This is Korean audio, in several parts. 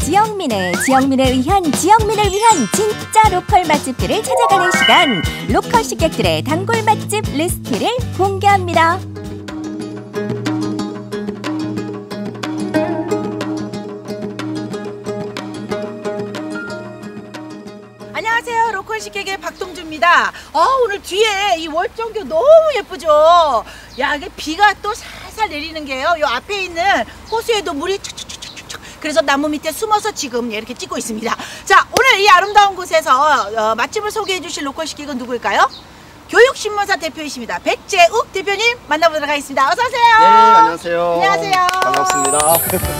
지역민의 지역민에 의한 지역민을 위한 진짜 local 맛집들을 찾아가는 시간 로컬 식객들의 단골 맛집 리스트를 공개합니다. 식객의 박동주입니다. 아, 오늘 뒤에 이 월정교 너무 예쁘죠? 야, 이게 비가 또 살살 내리는 게요. 요 앞에 있는 호수에도 물이 촉촉촉촉촉. 그래서 나무 밑에 숨어서 지금 이렇게 찍고 있습니다. 자, 오늘 이 아름다운 곳에서 어, 맛집을 소개해 주실 로컬 식객은 누구일까요? 교육신문사 대표이십니다. 백재욱 대표님 만나보도록 하겠습니다. 어서 오세요. 네, 안녕하세요. 안녕하세요. 반갑습니다.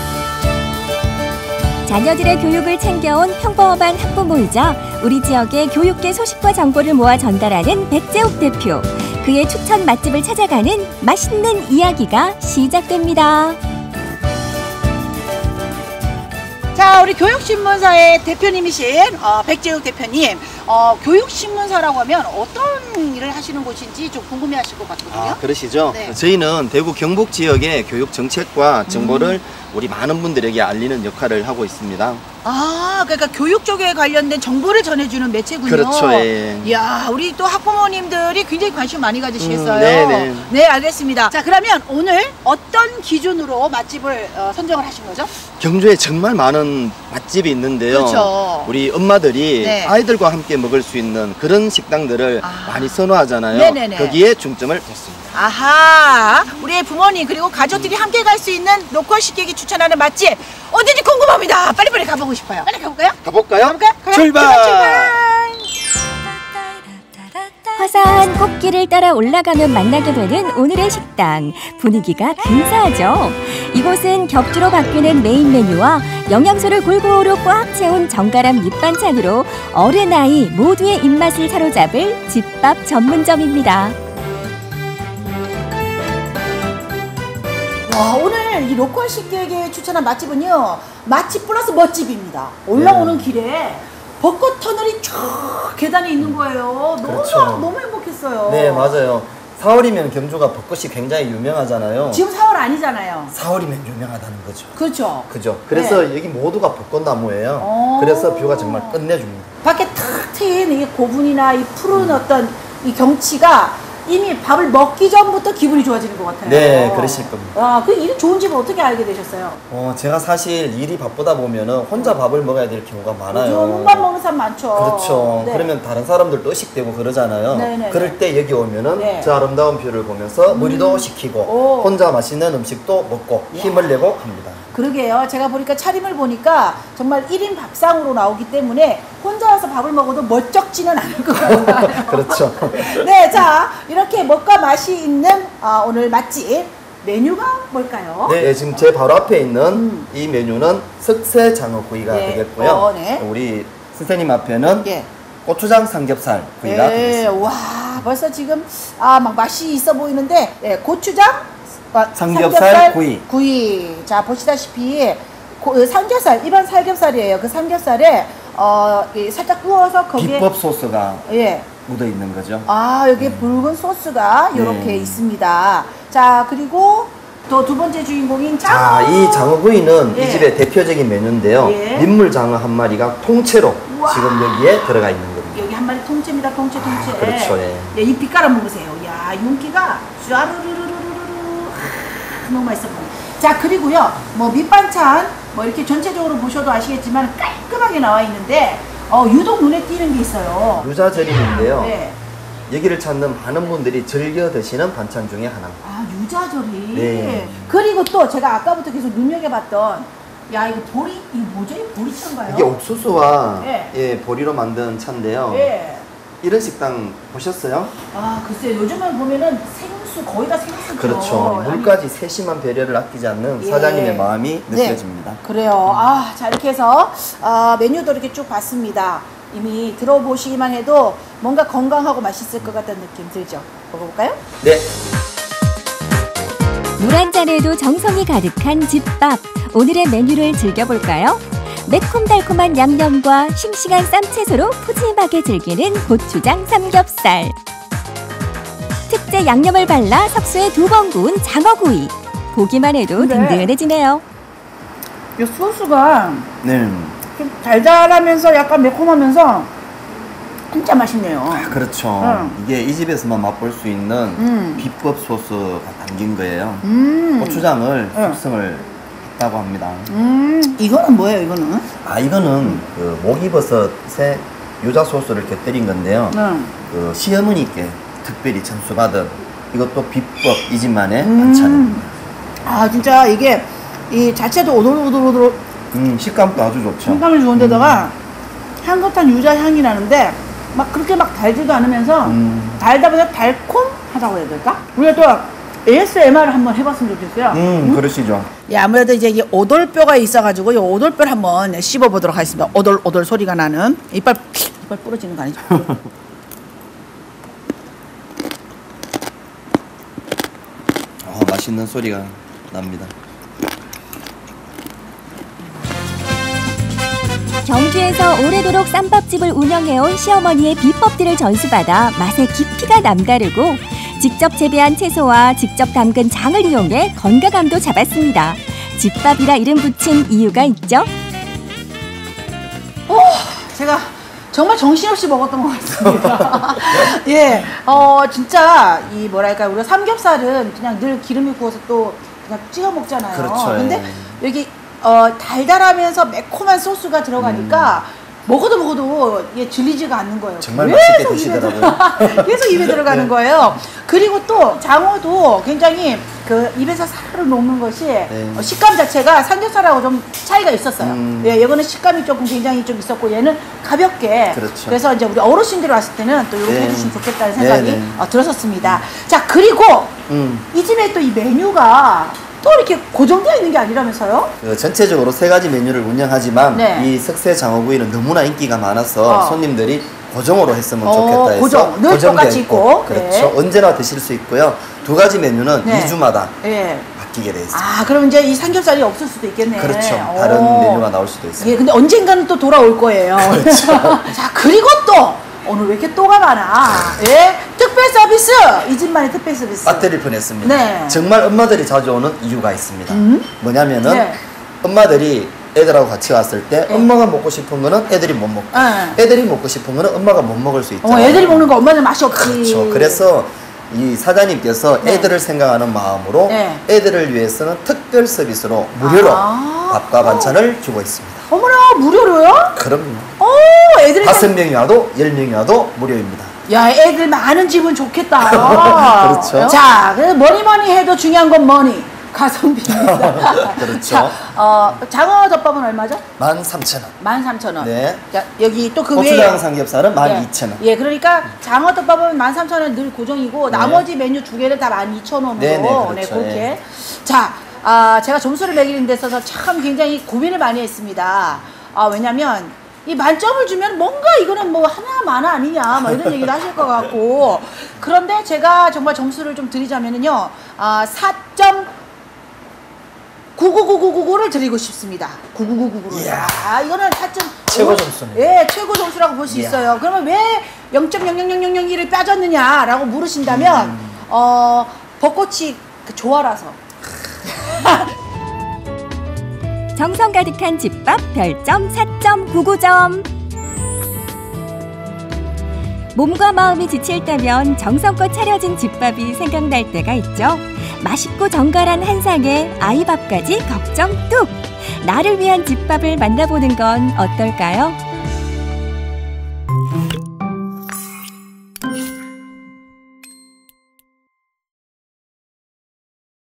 자녀들의 교육을 챙겨온 평범한 학부모이자 우리 지역의 교육계 소식과 정보를 모아 전달하는 백재욱 대표. 그의 추천 맛집을 찾아가는 맛있는 이야기가 시작됩니다. 자, 우리 교육신문사의 대표님이신 어, 백재욱 대표님. 어, 교육신문사라고 하면 어떤 일을 하시는 곳인지 좀 궁금해 하실 것 같거든요. 아, 그러시죠? 네. 저희는 대구 경북 지역의 교육 정책과 정보를 우리 많은 분들에게 알리는 역할을 하고 있습니다. 아, 그러니까 교육 쪽에 관련된 정보를 전해주는 매체군요. 그렇죠, 예. 이야, 우리 또 학부모님들이 굉장히 관심 많이 가지시겠어요. 음, 네네. 네, 알겠습니다. 자, 그러면 오늘 어떤 기준으로 맛집을 어, 선정을 하신 거죠? 경주에 정말 많은 맛집이 있는데요. 그렇죠. 우리 엄마들이 네. 아이들과 함께 먹을 수 있는 그런 식당들을 아. 많이 선호하잖아요. 네네네. 거기에 중점을 뒀습니다. 아하, 우리의 부모님 그리고 가족들이 함께 갈 수 있는 로컬 식객이 추천하는 맛집 어딘지 궁금합니다. 빨리빨리 가보고 싶어요. 빨리 가볼까요? 가볼까요? 가볼까요? 가요? 출발! 출발! 화사한 꽃길을 따라 올라가면 만나게 되는 오늘의 식당. 분위기가 근사하죠. 이곳은 격주로 바뀌는 메인 메뉴와 영양소를 골고루 꽉 채운 정갈한 밑반찬으로 어른 아이 모두의 입맛을 사로잡을 집밥 전문점입니다. 와, 오늘 이 로컬 식객에 추천한 맛집은요. 맛집 플러스 멋집입니다. 올라오는 네. 길에 벚꽃 터널이 쫙 계단이 있는 거예요. 너무 그렇죠. 너무 행복했어요. 네, 맞아요. 4월이면 경주가 벚꽃이 굉장히 유명하잖아요. 지금 4월 아니잖아요. 4월이면 유명하다는 거죠. 그렇죠. 그죠. 그래서 여기 모두가 벚꽃나무예요. 어. 그래서 뷰가 정말 끝내줍니다. 밖에 탁 트인 이 고분이나 이 푸른 어떤 이 경치가 이미 밥을 먹기 전부터 기분이 좋아지는 것 같아요. 네, 그러실 겁니다. 아, 그 일이 좋은 집을 어떻게 알게 되셨어요? 어, 제가 사실 일이 바쁘다 보면은 혼자 밥을 먹어야 될 경우가 많아요. 요즘만 먹는 사람 많죠. 그렇죠. 네. 그러면 다른 사람들도 의식되고 그러잖아요. 네 네. 그럴 때 여기 오면은 네. 음. 저 아름다운 view를 보면서 머리도 식히고 오. 혼자 맛있는 음식도 먹고 힘을 내고 합니다. 그러게요. 제가 보니까 차림을 보니까 정말 1인 밥상으로 나오기 때문에 혼자 와서 밥을 먹어도 멋쩍지는 않을 것 같아요. 그렇죠. 네, 자, 이렇게 멋과 맛이 있는 아, 오늘 맛집 메뉴가 뭘까요? 네, 지금 제 바로 앞에 있는 음. 이 메뉴는 석쇠 장어구이가 네. 되겠고요. 어, 네. 우리 선생님 앞에는 예. 고추장 삼겹살 구이가 네, 되겠습니다. 와, 벌써 지금 아, 막 맛이 있어 보이는데 예, 고추장 아, 삼겹살 구이. 구이. 자, 보시다시피 고, 그 삼겹살 일반 삼겹살이에요. 그 삼겹살에 어, 이 살짝 구워서 거기에 비법 소스가 예. 묻어 있는 거죠. 아, 여기 에 붉은 소스가 이렇게 네. 있습니다. 자, 그리고 또 두 번째 주인공인 장어. 자, 이 장어 구이는 예. 이 집의 대표적인 메뉴인데요. 예. 민물 장어 한 마리가 통째로 우와. 지금 여기에 들어가 있는 겁니다. 여기 한 마리 통째입니다. 통째, 통째. 그렇죠, 예. 네, 이 빛깔을 먹으세요. 야, 윤기가 쭈아르르르르르르. 맛있어 보여. 자, 그리고요. 뭐 밑반찬 뭐 이렇게 전체적으로 보셔도 아시겠지만 깔끔하게 나와 있는데 어, 유독 눈에 띄는 게 있어요. 유자절임인데요. 네. 여기를 찾는 많은 분들이 즐겨 드시는 반찬 중에 하나입니다. 아, 유자절이. 네. 그리고 또 제가 아까부터 계속 눈여겨봤던 야, 이거 보리, 이거 뭐죠? 이 보리차인가요? 이게 옥수수와 네. 예, 보리로 만든 차인데요. 예. 이런 식당 보셨어요? 아, 글쎄 요즘은 보면은 생 수 거의 다 생수죠. 그렇죠. 물까지 세심한 배려를 아끼지 않는 예. 사장님의 마음이 네. 느껴집니다. 그래요. 아, 자, 이렇게 해서, 아, 메뉴도 이렇게 쭉 봤습니다. 이미 들어보시기만 해도 뭔가 건강하고 맛있을 것 같다는 느낌 들죠? 먹어볼까요? 네. 물 한 잔에도 정성이 가득한 집밥. 오늘의 메뉴를 즐겨볼까요? 매콤달콤한 양념과 싱싱한 쌈채소로 푸짐하게 즐기는 고추장 삼겹살. 소스에 양념을 발라 석쇠에 두 번 구운 장어구이. 보기만 해도 든든해지네요. 이 소스가 네. 좀 달달하면서 약간 매콤하면서 진짜 맛있네요. 아, 그렇죠. 응. 이게 이 집에서만 맛볼 수 있는 음. 비법 소스가 담긴 거예요. 음. 고추장을 응. 숙성을 했다고 합니다. 음. 이거는 뭐예요, 이거는? 아 이거는 그 목이버섯에 유자 소스를 곁들인 건데요. 응. 그 시어머니께 특별히 전수받은 이것도 비법 이 집만의 음. 반찬입니다. 아, 진짜 이게 이 자체도 오돌오돌오돌 음, 식감도 아주 좋죠. 식감이 좋은데다가 향긋한 유자 향이 나는데 막 그렇게 막 달지도 않으면서 음. 달다 보다 달콤하다고 해야 될까? 우리가 또 ASMR을 한번 해봤으면 좋겠어요. 음, 그러시죠. 예, 아무래도 이제 이 오돌뼈가 있어가지고 이 오돌뼈를 한번 씹어보도록 하겠습니다. 오돌오돌 소리가 나는 이빨 이빨 부러지는 거 아니죠? 어, 맛있는 소리가 납니다. 경주에서 오래도록 쌈밥집을 운영해온 시어머니의 비법들을 전수받아 맛의 깊이가 남다르고 직접 재배한 채소와 직접 담근 장을 이용해 건강함도 잡았습니다. 집밥이라 이름 붙인 이유가 있죠. 제가 정말 정신없이 먹었던 것 같습니다. 예, 어 진짜 이 뭐랄까 우리가 삼겹살은 그냥 늘 기름에 구워서 또 그냥 찍어 먹잖아요. 그렇죠, 근데 예. 여기 어 달달하면서 매콤한 소스가 들어가니까 먹어도 먹어도 이게 질리지가 않는 거예요. 정말 계속 맛있게 입에 드시더라고요. 계속 입에 들어가는 네. 거예요. 그리고 또 장어도 굉장히 그 입에서 살을 녹는 것이 네. 어, 식감 자체가 삼겹살하고 좀 차이가 있었어요. 음. 예, 이거는 식감이 조금 굉장히 좀 있었고 얘는 가볍게. 그렇죠. 래서 이제 우리 어르신들이 왔을 때는 또 이렇게 네. 해주시면 좋겠다는 생각이 네, 네. 어, 들었었습니다. 자 그리고 음. 이 집에 또 이 메뉴가 또 이렇게 고정되어 있는 게 아니라면서요? 그 전체적으로 세 가지 메뉴를 운영하지만 네. 이 석쇠 장어구이는 너무나 인기가 많아서 어. 손님들이 고정으로 했으면 어, 좋겠다 해서 고정. 늘 고정돼 똑같이 있고. 그렇죠. 네. 언제나 드실 수 있고요. 두 가지 메뉴는 네. 이 2주마다 예. 바뀌게 돼 있어요. 아 그럼 이제 이 삼겹살이 없을 수도 있겠네. 그렇죠. 오. 다른 메뉴가 나올 수도 있어요. 예, 근데 언젠가는 또 돌아올 거예요. 그렇죠. 자, 그리고 또 오늘 왜 이렇게 또가 많아? 예, 특별 서비스 이 집만의 특별 서비스. 배터리를 보냈습니다. 네. 정말 엄마들이 자주 오는 이유가 있습니다. 음? 뭐냐면은 네. 엄마들이 애들하고 같이 왔을 때 네. 엄마가 먹고 싶은 거는 애들이 못 먹고 예. 애들이 먹고 싶은 거는 엄마가 못 먹을 수 있잖아요. 어, 애들이 먹는 거 엄마는 맛이 없지. 그렇죠. 그래서 이 사장님께서 네. 애들을 생각하는 마음으로 네. 애들을 위해서는 특별 서비스로 무료로 아. 밥과 반찬을 주고 있습니다. 어머나 무료로요? 그럼요. 오, 애들이 다섯 명이 와도 열 명이 와도 무료입니다. 야, 애들 많은 집은 좋겠다. 그렇죠. 자, 그래서 뭐니 뭐니 해도 중요한 건 머니. 가성비입니다. 그렇죠. 자, 어, 장어 덮밥은 얼마죠? 13,000원. 13,000원. 네. 자, 여기 또 그 외에 고추장 삼겹살은 12,000원. 예, 그러니까 장어 덮밥은 13,000원 늘 고정이고 네. 나머지 메뉴 두 개를 다 12,000원으로 네, 네, 그렇죠. 그렇게. 예. 자, 아, 제가 점수를 매기는 데 있어서 참 굉장히 고민을 많이 했습니다. 아, 왜냐면 이 만점을 주면 뭔가 이거는 뭐 하나 많아 아니냐 뭐 이런 얘기를 하실 것 같고 그런데 제가 정말 점수를 좀 드리자면은요 아, 4점 99999를 드리고 싶습니다. 99999로. 이야. 아, 이거는 4점 최고 점수네요. 예, 최고 점수라고 볼 수 이야. 있어요. 그러면 왜 0.00001을 빠졌느냐라고 물으신다면 음. 어, 벚꽃이 그 조화라서. 정성 가득한 집밥 별점 4.99점. 몸과 마음이 지칠 때면 정성껏 차려진 집밥이 생각날 때가 있죠. 맛있고 정갈한 한 상에 아이 밥까지 걱정 뚝. 나를 위한 집밥을 만나보는 건 어떨까요?